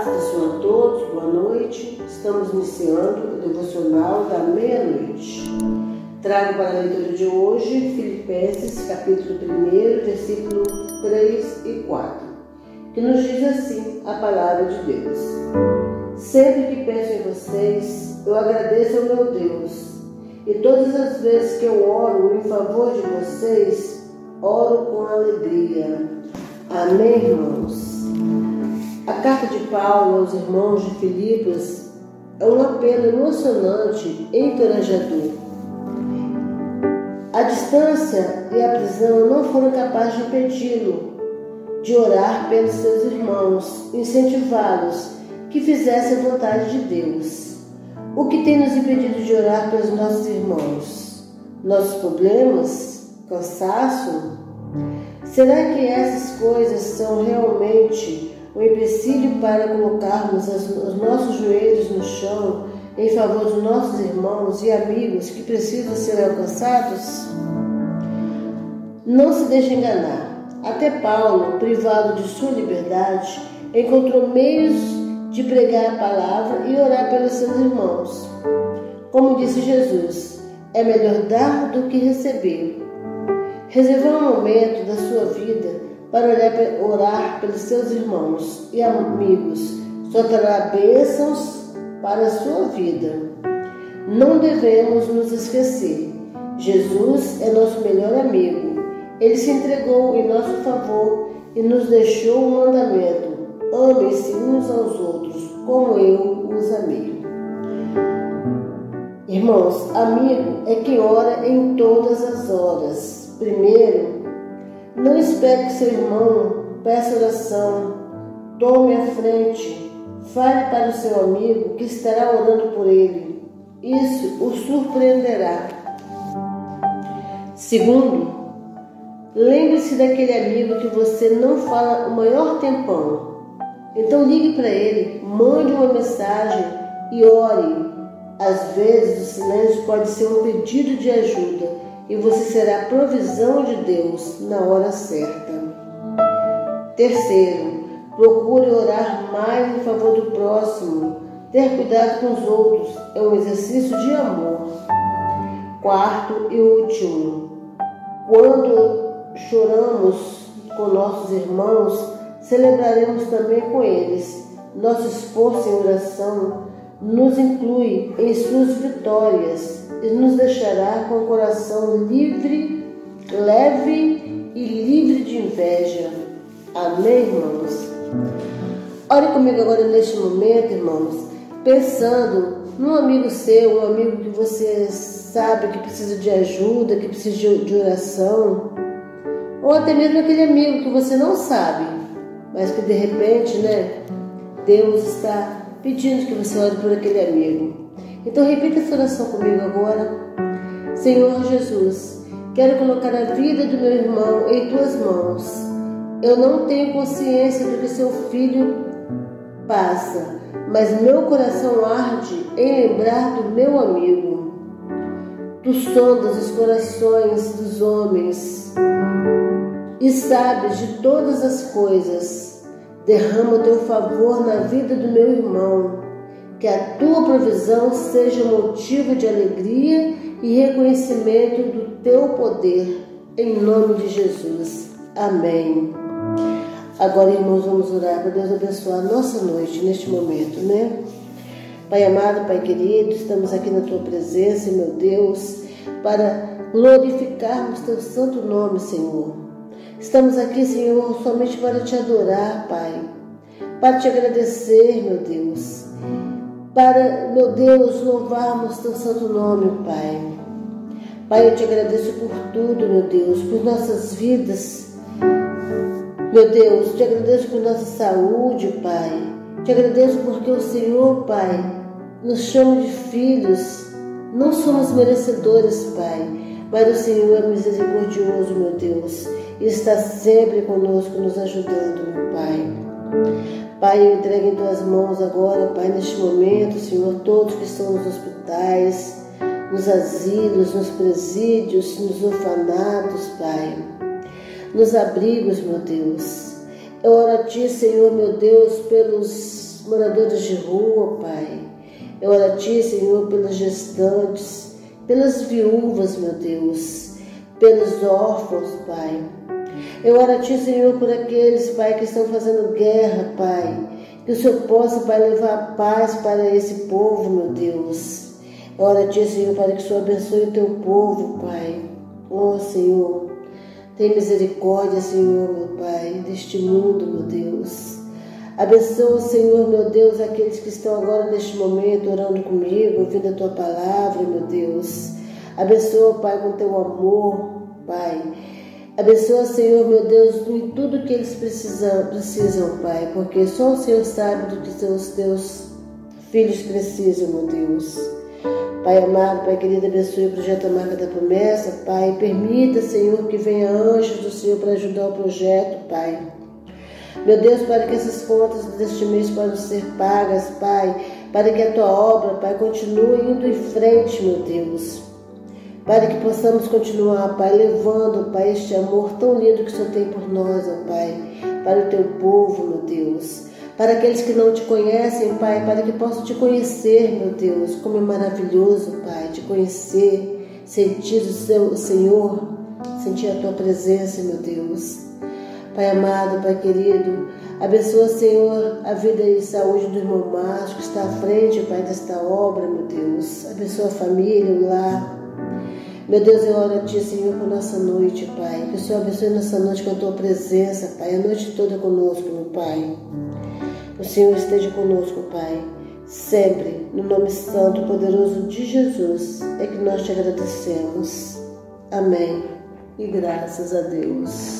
paz do Senhor a todos, boa noite. Estamos iniciando o devocional da meia-noite. Trago para a leitura de hoje Filipenses, capítulo 1, versículo 3 e 4, que nos diz assim a palavra de Deus. Sempre que penso em vocês, eu agradeço ao meu Deus, e todas as vezes que eu oro em favor de vocês, oro com alegria. Amém, irmãos? A carta de Paulo aos irmãos de Filipos é um apelo emocionante e encorajador. A distância e a prisão não foram capazes de impedi-lo de orar pelos seus irmãos, incentivá-los que fizessem a vontade de Deus. O que tem nos impedido de orar pelos nossos irmãos? Nossos problemas? Cansaço? Será que essas coisas são realmente o empecilho para colocarmos os nossos joelhos no chão em favor dos nossos irmãos e amigos que precisam ser alcançados? Não se deixe enganar. Até Paulo, privado de sua liberdade, encontrou meios de pregar a palavra e orar pelos seus irmãos. Como disse Jesus, é melhor dar do que receber. Reservar um momento da sua vida para orar pelos seus irmãos e amigos. Só trará bênçãos para a sua vida. Não devemos nos esquecer. Jesus é nosso melhor amigo. Ele se entregou em nosso favor e nos deixou um mandamento: amem-se uns aos outros, como eu os amei. Irmãos, amigo é quem ora em todas as horas. Primeiro, não espere que seu irmão peça oração. Tome a frente. Fale para o seu amigo que estará orando por ele. Isso o surpreenderá. Segundo, lembre-se daquele amigo que você não fala o maior tempão. Então ligue para ele, mande uma mensagem e ore. Às vezes o silêncio pode ser um pedido de ajuda e você será provisão de Deus na hora certa. Terceiro, procure orar mais em favor do próximo. Ter cuidado com os outros é um exercício de amor. Quarto e último, quando choramos com nossos irmãos, celebraremos também com eles. Nosso esforço em oração nos inclui em suas vitórias e nos deixará com o coração livre, leve e livre de inveja. Amém, irmãos? Ore comigo agora neste momento, irmãos, pensando num amigo seu, um amigo que você sabe que precisa de ajuda, que precisa de oração, ou até mesmo aquele amigo que você não sabe, mas que de repente, né, Deus está pedindo que você ore por aquele amigo. Então repita essa oração comigo agora. Senhor Jesus, quero colocar a vida do meu irmão em tuas mãos. Eu não tenho consciência do que seu filho passa, mas meu coração arde em lembrar do meu amigo. Tu sondas os corações dos homens e sabes de todas as coisas. Derrama o teu favor na vida do meu irmão que a tua provisão seja motivo de alegria e reconhecimento do teu poder, em nome de Jesus. Amém. Agora, irmãos, vamos orar para Deus abençoar a nossa noite neste momento, né? Pai amado, Pai querido, estamos aqui na tua presença, meu Deus, para glorificarmos teu santo nome, Senhor. Estamos aqui, Senhor, somente para te adorar, Pai, para te agradecer, meu Deus para, meu Deus, louvarmos teu santo nome, Pai. Pai, eu te agradeço por tudo, meu Deus, por nossas vidas. Meu Deus, te agradeço por nossa saúde, Pai. Te agradeço porque o Senhor, Pai, nos chama de filhos. Não somos merecedores, Pai, mas o Senhor é misericordioso, meu Deus, e está sempre conosco, nos ajudando, meu Pai. Pai, eu entrego em tuas mãos agora, Pai, neste momento, Senhor, todos que estão nos hospitais, nos asilos, nos presídios, nos orfanatos, Pai, nos abrigos, meu Deus. Eu oro a Ti, Senhor, meu Deus, pelos moradores de rua, Pai. Eu oro a Ti, Senhor, pelas gestantes, pelas viúvas, meu Deus, pelos órfãos, Pai. Eu oro a Ti, Senhor, por aqueles, Pai, que estão fazendo guerra, Pai. Que o Senhor possa, Pai, levar paz para esse povo, meu Deus. Eu oro a Ti, Senhor, para que o Senhor abençoe o Teu povo, Pai. Oh, Senhor, tem misericórdia, Senhor, meu Pai, deste mundo, meu Deus. Abençoa, Senhor, meu Deus, aqueles que estão agora neste momento orando comigo, ouvindo a tua palavra, meu Deus. Abençoa, Pai, com teu amor, Pai. Abençoa, Senhor, meu Deus, em tudo que eles precisam, precisam, Pai, porque só o Senhor sabe do que os teus filhos precisam, meu Deus. Pai amado, Pai querido, abençoe o projeto Marca da Promessa, Pai. Permita, Senhor, que venha anjos do Senhor para ajudar o projeto, Pai. Meu Deus, para que essas contas deste mês possam ser pagas, Pai, para que a tua obra, Pai, continue indo em frente, meu Deus. Para que possamos continuar, Pai, levando, Pai, este amor tão lindo que o Senhor tem por nós, ó Pai, para o teu povo, meu Deus. Para aqueles que não te conhecem, Pai, para que possam te conhecer, meu Deus, como é maravilhoso, Pai, te conhecer, sentir o seu Senhor, sentir a tua presença, meu Deus. Pai amado, Pai querido, abençoa, Senhor, a vida e saúde do irmão Márcio que está à frente, Pai, desta obra, meu Deus. Abençoa a família, o lar. Meu Deus, eu oro a Ti, Senhor, por nossa noite, Pai. Que o Senhor abençoe nossa noite com a Tua presença, Pai. A noite toda conosco, meu Pai. O Senhor esteja conosco, Pai. Sempre, no nome santo e poderoso de Jesus, é que nós te agradecemos. Amém. E graças a Deus.